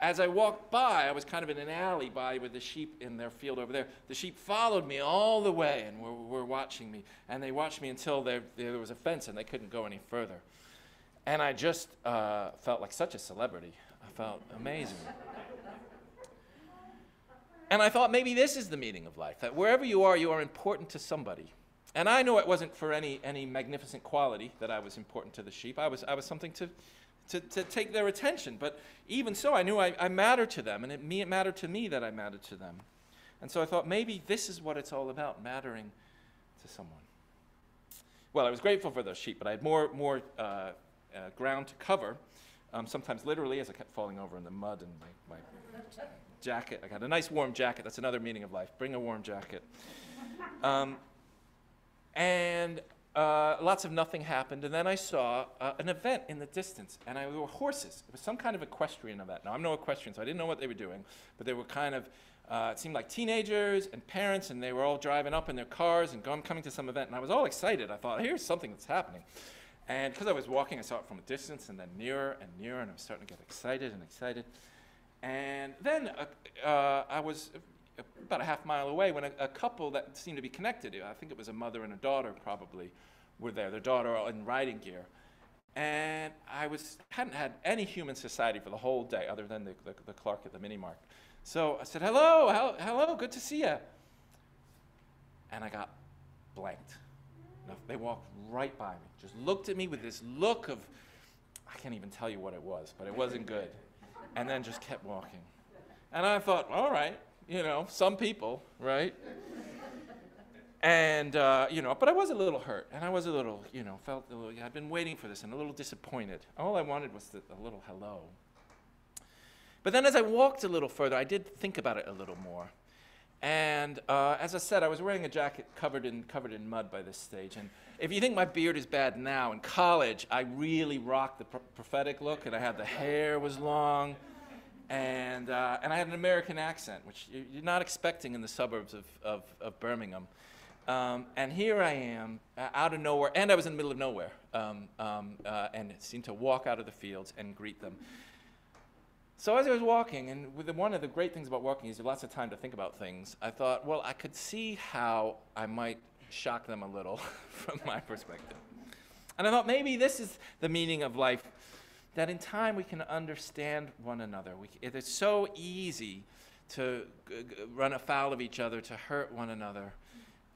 as I walked by, I was kind of in an alley by with the sheep in their field over there. The sheep followed me all the way and were, were watching me. And they watched me until there, there was a fence and they couldn't go any further. And I just uh, felt like such a celebrity. Felt amazing. And I thought maybe this is the meaning of life that wherever you are, you are important to somebody. And I know it wasn't for any, any magnificent quality that I was important to the sheep. I was, I was something to, to, to take their attention. But even so, I knew I, I mattered to them, and it, me, it mattered to me that I mattered to them. And so I thought maybe this is what it's all about mattering to someone. Well, I was grateful for those sheep, but I had more, more uh, uh, ground to cover, um, sometimes literally as I kept falling over in the mud and my, my jacket. I got a nice warm jacket. That's another meaning of life. Bring a warm jacket. Um, and uh, lots of nothing happened. And then I saw uh, an event in the distance, and I, there were horses. It was some kind of equestrian event. Now, I'm no equestrian, so I didn't know what they were doing, but they were kind of, uh, it seemed like teenagers and parents, and they were all driving up in their cars and going, coming to some event. And I was all excited. I thought, here's something that's happening. And because I was walking, I saw it from a distance, and then nearer and nearer, and I was starting to get excited and excited. And then uh, uh, I was about a half mile away when a, a, couple that seemed to be connected, I think it was a mother and a daughter probably, were there. Their daughter in riding gear. And I was, hadn't had any human society for the whole day other than the, the, the clerk at the mini mart. So I said, hello, hel- hello, good to see you. And I got blanked. No, they walked right by me, just looked at me with this look of, I can't even tell you what it was, but it wasn't good. And then just kept walking. And I thought, all right, you know, some people, right? and, uh, you know, but I was a little hurt, and I was a little, you know, felt a little, I'd been waiting for this and a little disappointed. All I wanted was the, a little hello. But then as I walked a little further, I did think about it a little more. And uh, as I said, I was wearing a jacket covered in, covered in mud by this stage. And if you think my beard is bad now, in college, I really rocked the pr- prophetic look, and I had the hair was long and, uh, and I had an American accent, which you're not expecting in the suburbs of, of, of Birmingham. Um, and here I am, uh, out of nowhere, and I was in the middle of nowhere, um, um, uh, and seemed to walk out of the fields and greet them. So as I was walking, and with the, one of the great things about walking is you have lots of time to think about things, I thought, well, I could see how I might shock them a little (laughs) from my perspective. And I thought maybe this is the meaning of life that in time we can understand one another. We, it is so easy to g- g- run afoul of each other, to hurt one another.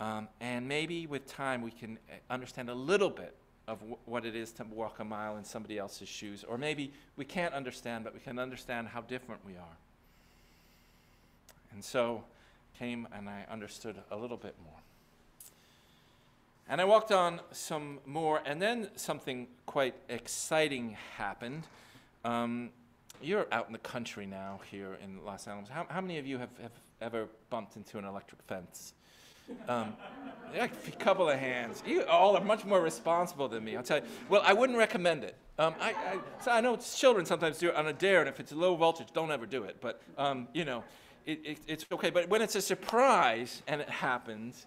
Um, and maybe with time we can uh, understand a little bit of what it is to walk a mile in somebody else's shoes. Or maybe we can't understand, but we can understand how different we are. And so came and I understood a little bit more. And I walked on some more, and then something quite exciting happened. Um, you're out in the country now here in Los Alamos. How, how many of you have, have ever bumped into an electric fence? Um, a couple of hands. You all are much more responsible than me. I'll tell you. Well, I wouldn't recommend it. Um, I, I, so I know children sometimes do it on a dare, and if it's low voltage, don't ever do it. But um, you know, it, it, it's okay. But when it's a surprise and it happens,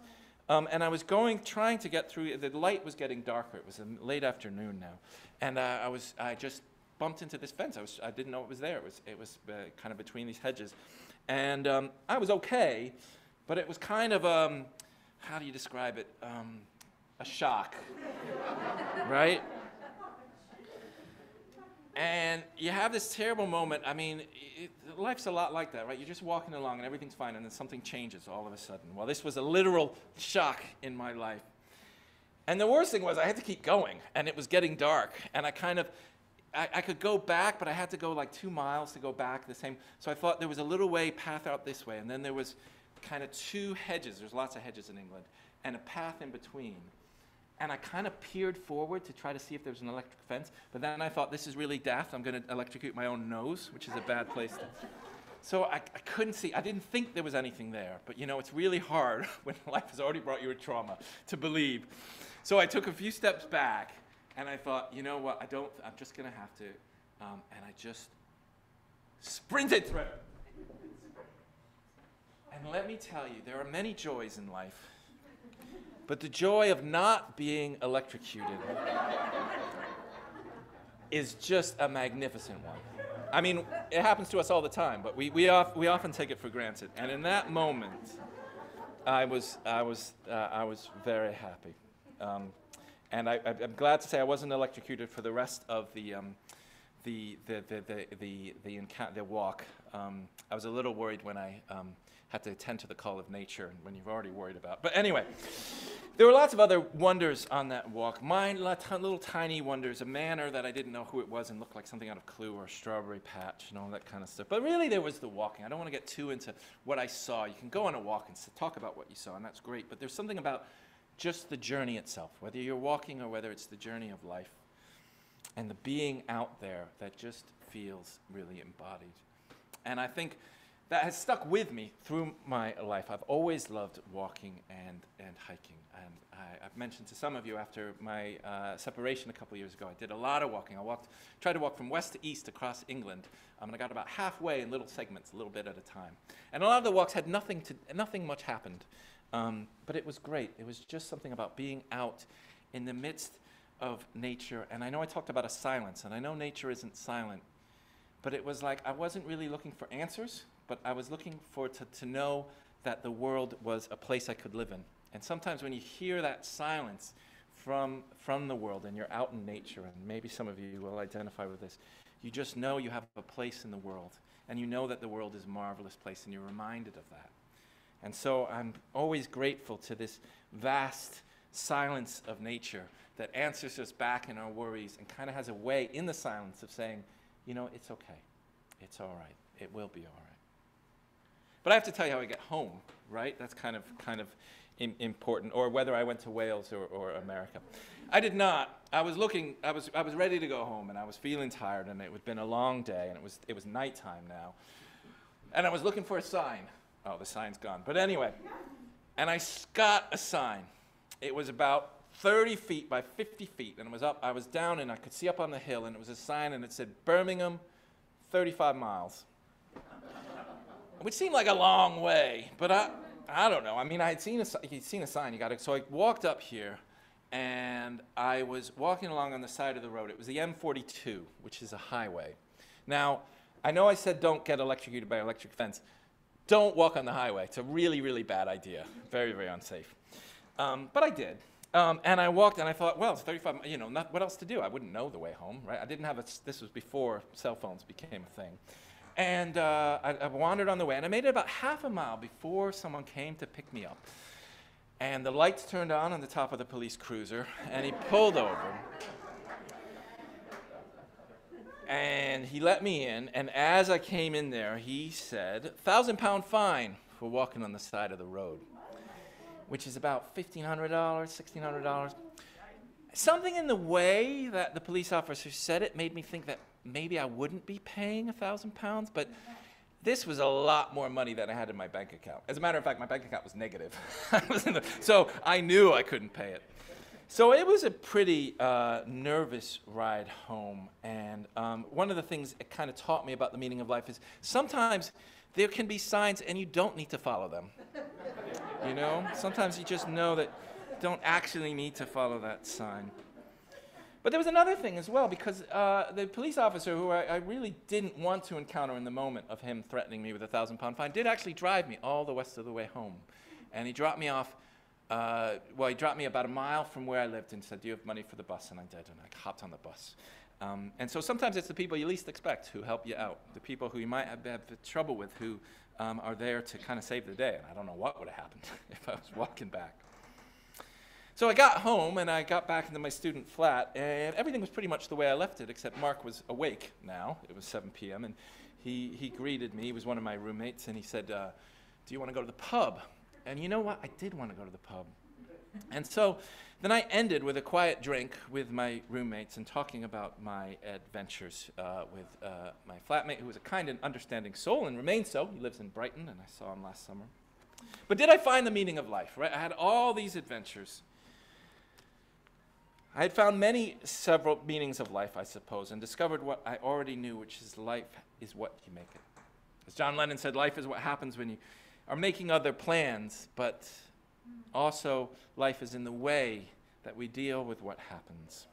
um, and I was going, trying to get through. The light was getting darker. It was a late afternoon now, and uh, I was, I just bumped into this fence. I was, I didn't know it was there. It was, it was uh, kind of between these hedges, and um, I was okay, but it was kind of, um, how do you describe it? Um, a shock, right? And you have this terrible moment. I mean, it, life's a lot like that, right? You're just walking along and everything's fine, and then something changes all of a sudden. Well, this was a literal shock in my life. And the worst thing was I had to keep going, and it was getting dark, and I kind of, I, I could go back, but I had to go like two miles to go back the same. So I thought there was a little way path out this way, and then there was kind of two hedges. There's lots of hedges in England, and a path in between and I kind of peered forward to try to see if there was an electric fence, but then I thought, this is really daft. I'm going to electrocute my own nose, which is a bad place to. (laughs) So I, I couldn't see, I didn't think there was anything there, but you know, it's really hard (laughs) when life has already brought you a trauma to believe. So I took a few steps back, and I thought, you know what, I don't, I'm just going to have to, um, and I just sprinted through. And let me tell you, there are many joys in life. But the joy of not being electrocuted is just a magnificent one. I mean, it happens to us all the time, but we, we, of, we often take it for granted. And in that moment, I was, I was, uh, I was very happy. Um, and I, am glad to say I wasn't electrocuted for the rest of the, um, the, the, the, the, the, the, the walk. Um, I was a little worried when I um, had to attend to the call of nature when you've already worried about. But anyway, there were lots of other wonders on that walk. Mine, little tiny wonders, a manor that I didn't know who it was and looked like something out of Clue or Strawberry Patch and all that kind of stuff. But really, there was the walking. I don't want to get too into what I saw. You can go on a walk and talk about what you saw, and that's great. But there's something about just the journey itself, whether you're walking or whether it's the journey of life. and the being out there that just feels really embodied. And I think that has stuck with me through my life. I've always loved walking and, and hiking. And I, I've mentioned to some of you after my uh, separation a couple years ago, I did a lot of walking. I walked, tried to walk from west to east across England, um, and I got about halfway in little segments, a little bit at a time. And a lot of the walks had nothing to, nothing much happened, um, but it was great. It was just something about being out in the midst of nature. And I know I talked about a silence, and I know nature isn't silent, but it was like I wasn't really looking for answers, but I was looking for to, to know that the world was a place I could live in. And sometimes when you hear that silence from, from the world and you're out in nature, and maybe some of you will identify with this, you just know you have a place in the world. And you know that the world is a marvelous place, and you're reminded of that. And so I'm always grateful to this vast silence of nature that answers us back in our worries and kind of has a way in the silence of saying, you know, it's okay. It's all right. It will be all right. But I have to tell you how I get home, right? That's kind of kind of im- important, or whether I went to Wales or, or America. I did not. I was looking. I was I was ready to go home, and I was feeling tired, and it had been a long day, and it was it was nighttime now, and I was looking for a sign. Oh, the sign's gone. But anyway, and I got a sign. It was about 30 feet by 50 feet, and it was up. I was down, and I could see up on the hill, and it was a sign, and it said Birmingham, 35 miles which seemed like a long way, but I, I don't know. I mean, I had seen a, you'd seen a sign. You got to. So I walked up here, and I was walking along on the side of the road. It was the M42, which is a highway. Now, I know I said don't get electrocuted by electric fence. Don't walk on the highway. It's a really, really bad idea. Very, very unsafe. Um, but I did. Um, and I walked and I thought, well, it's 35, you know, not, what else to do? I wouldn't know the way home, right? I didn't have a, this was before cell phones became a thing. And uh, I, I wandered on the way and I made it about half a mile before someone came to pick me up. And the lights turned on on the top of the police cruiser and he pulled over. And he let me in, and as I came in there, he said, thousand pound fine for walking on the side of the road which is about $1,500, $1,600. Something in the way that the police officer said it made me think that maybe I wouldn't be paying a thousand pounds, but this was a lot more money than I had in my bank account. As a matter of fact, my bank account was negative. (laughs) So I knew I couldn't pay it. So it was a pretty uh, nervous ride home. And um, one of the things it kind of taught me about the meaning of life is sometimes there can be signs and you don't need to follow them. You know, sometimes you just know that don't actually need to follow that sign. But there was another thing as well, because uh, the police officer, who I, I really didn't want to encounter in the moment of him threatening me with a thousand pound fine, did actually drive me all the rest of the way home. And he dropped me off, uh, well, he dropped me about a mile from where I lived and said, Do you have money for the bus? And I did, and I hopped on the bus. Um, and so sometimes it's the people you least expect who help you out, the people who you might have, have trouble with who um, are there to kind of save the day. And I don't know what would have happened (laughs) if I was walking back. So I got home and I got back into my student flat, and everything was pretty much the way I left it, except Mark was awake now. It was 7 p.m., and he, he greeted me. He was one of my roommates, and he said, uh, Do you want to go to the pub? And you know what? I did want to go to the pub. And so then I ended with a quiet drink with my roommates and talking about my adventures uh, with uh, my flatmate, who was a kind and understanding soul and remains so. He lives in Brighton, and I saw him last summer. But did I find the meaning of life? Right? I had all these adventures. I had found many several meanings of life, I suppose, and discovered what I already knew, which is life is what you make it. As John Lennon said, life is what happens when you are making other plans, but also life is in the way that we deal with what happens.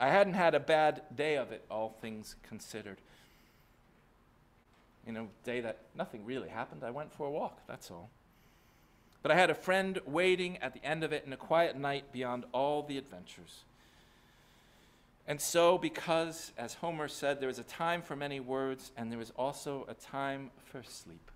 I hadn't had a bad day of it, all things considered. You know, day that nothing really happened. I went for a walk, that's all. But I had a friend waiting at the end of it in a quiet night beyond all the adventures. And so, because, as Homer said, there is a time for many words, and there is also a time for sleep,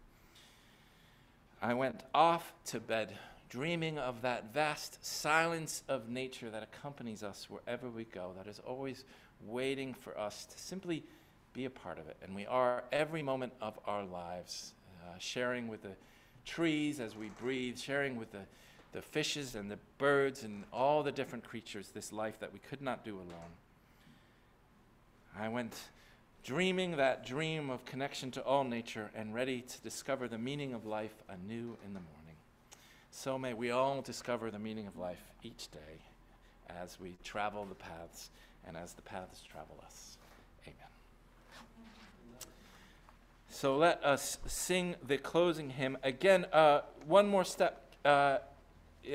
I went off to bed, dreaming of that vast silence of nature that accompanies us wherever we go, that is always waiting for us to simply be a part of it. And we are every moment of our lives, uh, sharing with the trees as we breathe, sharing with the, the fishes and the birds and all the different creatures this life that we could not do alone. I went dreaming that dream of connection to all nature and ready to discover the meaning of life anew in the morning. So may we all discover the meaning of life each day as we travel the paths and as the paths travel us. Amen. So let us sing the closing hymn. Again, uh, one more step uh,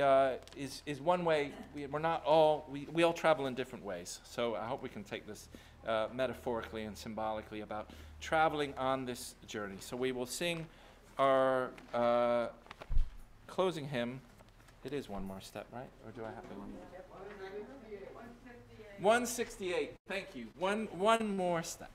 uh, is, is one way. We, we're not all, we, we all travel in different ways. So I hope we can take this uh, metaphorically and symbolically about traveling on this journey. So we will sing our uh, closing hymn. It is one more step, right? Or do I have to? 168. Thank you. One, one more step.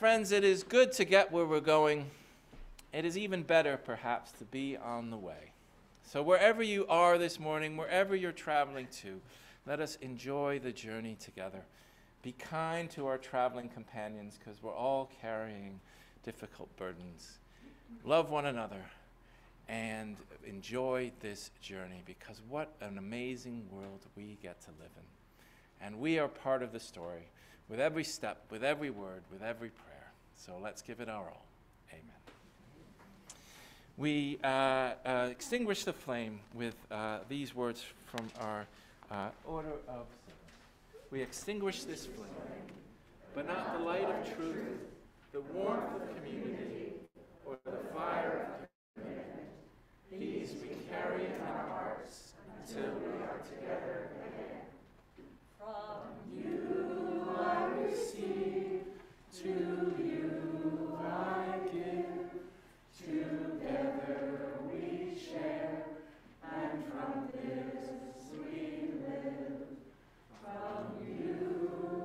Friends, it is good to get where we're going. It is even better, perhaps, to be on the way. So, wherever you are this morning, wherever you're traveling to, let us enjoy the journey together. Be kind to our traveling companions because we're all carrying difficult burdens. Love one another and enjoy this journey because what an amazing world we get to live in. And we are part of the story with every step, with every word, with every prayer. So let's give it our all. Amen. We uh, uh, extinguish the flame with uh, these words from our uh, order of service. We extinguish this flame, but not the light of truth, the warmth of community, or the fire of these we carry in our hearts until we are together again. From you I receive to you. this we live from you.